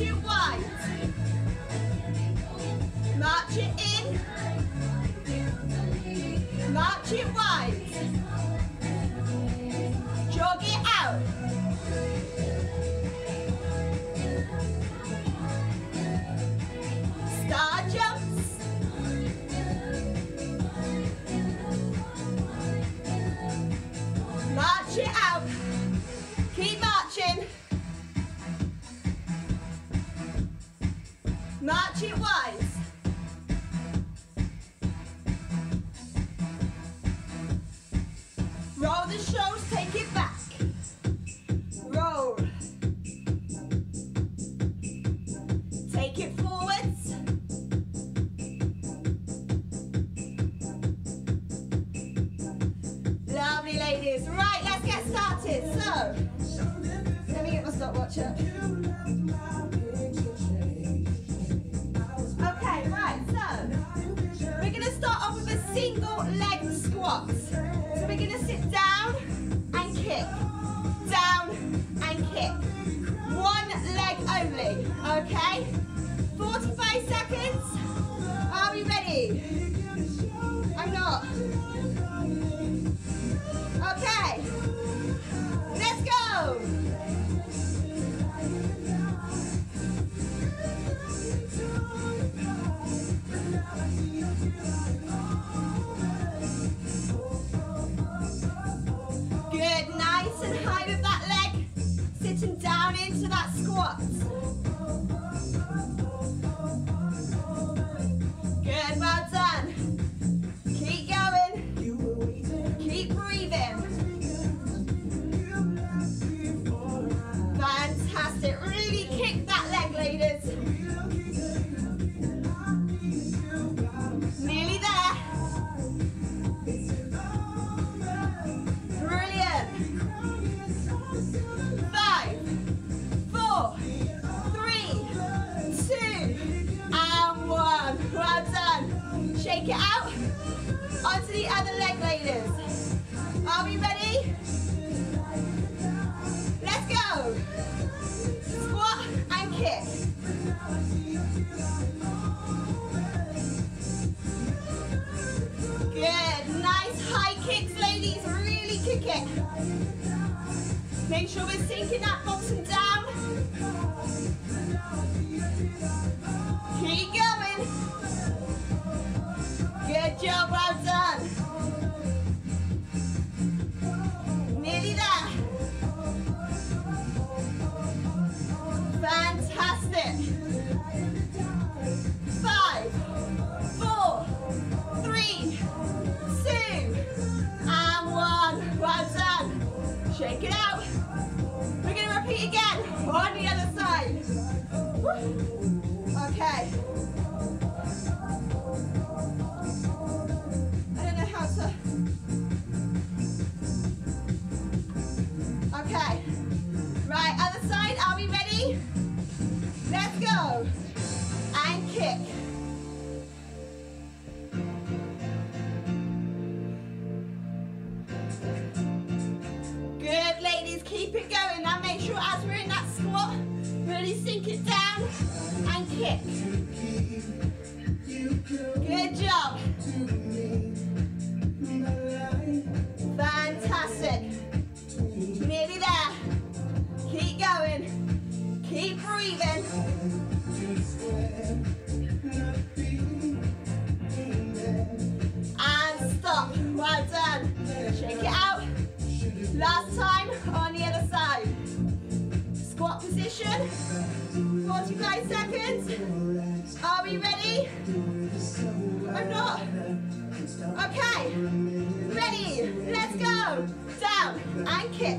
you want. All the shows, take it back. it. One leg only, okay? Make sure we're syncing that bottom keep it going Now make sure as we're in that squat, really sink it down and kick. Good job. kids? Are we ready? I'm not? Okay, ready, let's go. Down and kick.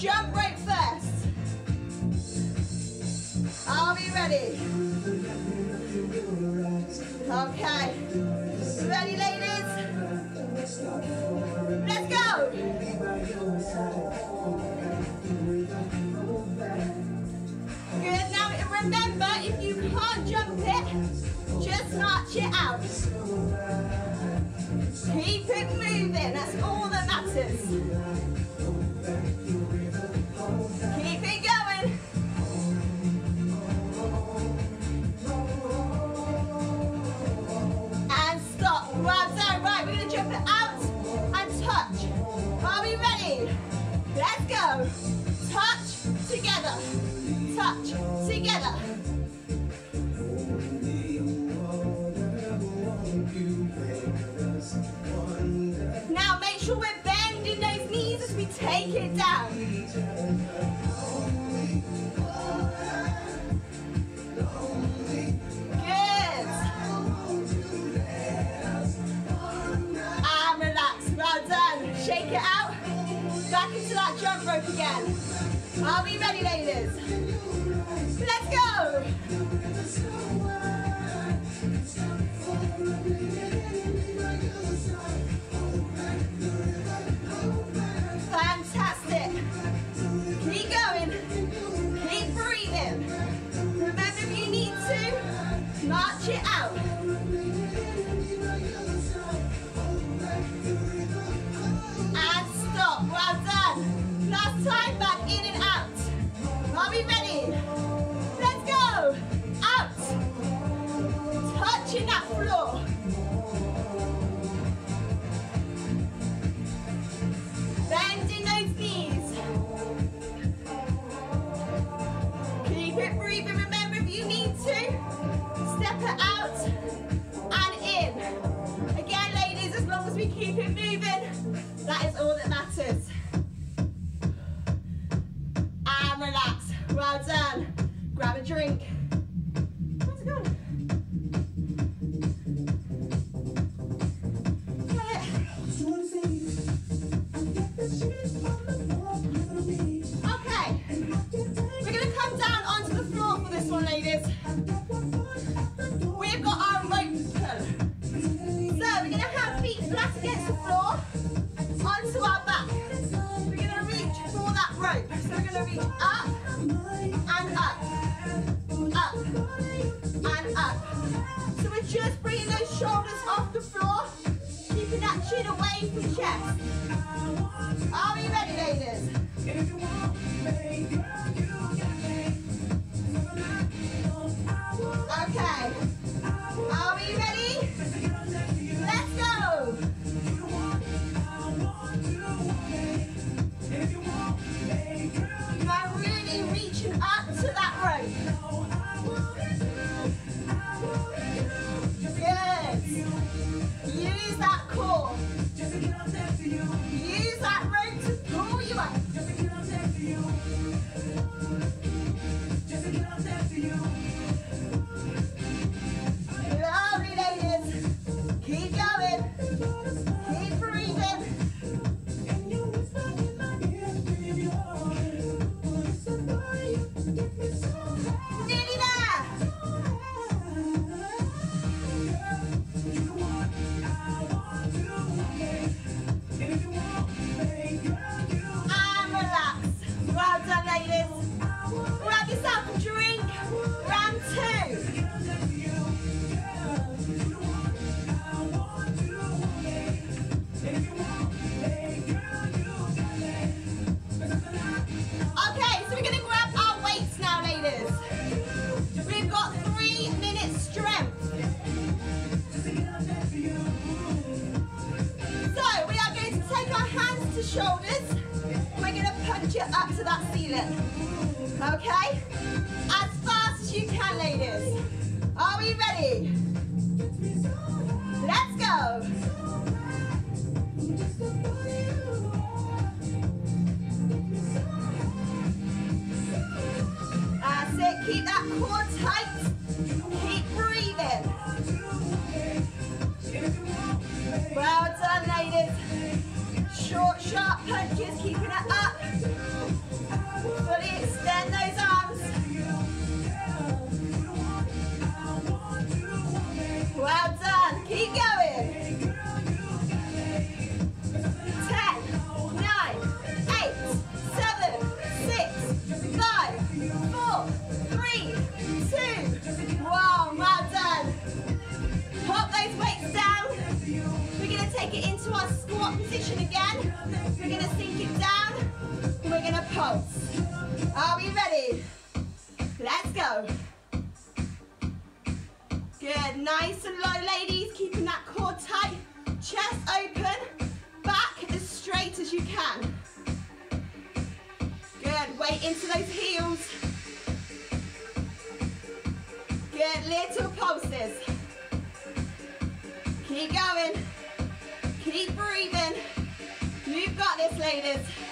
jump right first. Are we ready? Okay. Shake it out. Back into that jump rope again. Are we ready, ladies? Let's go. Time back, in and out. Are we ready? Let's go. Out. Touching that floor. Bending those knees. Keep it breathing. Remember, if you need to, step it out and in. Again, ladies, as long as we keep it moving, that is all that matters. God's end. Grab a drink. Keep that core tight. take it into our squat position again. We're going to sink it down. We're going to pulse. Are we ready? Let's go. Good. Nice and low, ladies. Keeping that core tight. Chest open. Back as straight as you can. Good. Weight into those heels. Good. Little pulses. Keep going. Keep breathing. You've got this, ladies.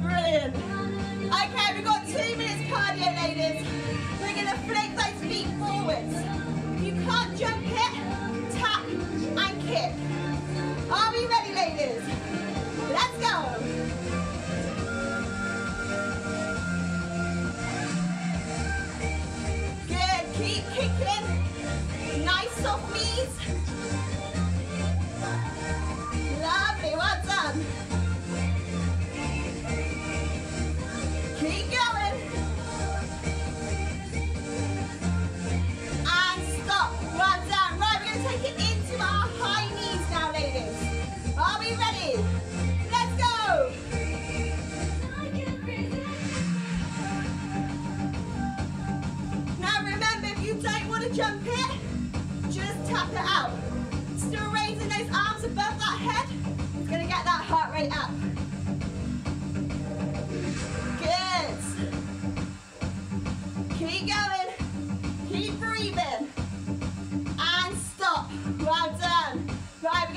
Brilliant. Okay, we've got two minutes cardio, ladies. We're going to flick those feet forwards. You can't jump it, tap and kick. Are we ready, ladies?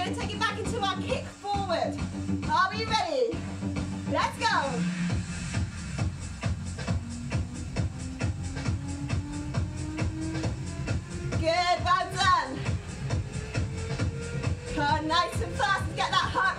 and take it back into our kick forward. Are we ready? Let's go. Good, well done. Oh, nice and fast, get that heart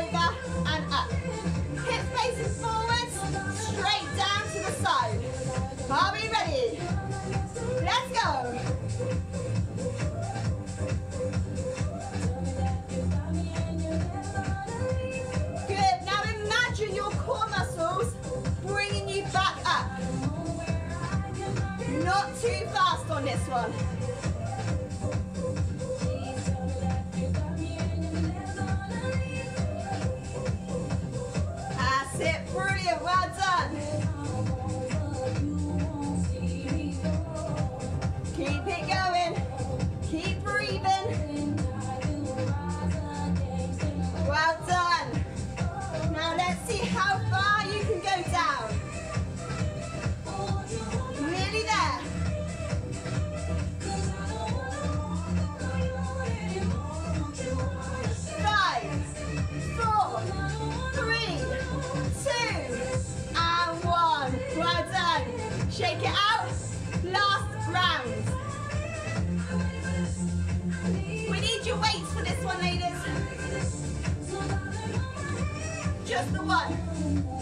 over Just the one.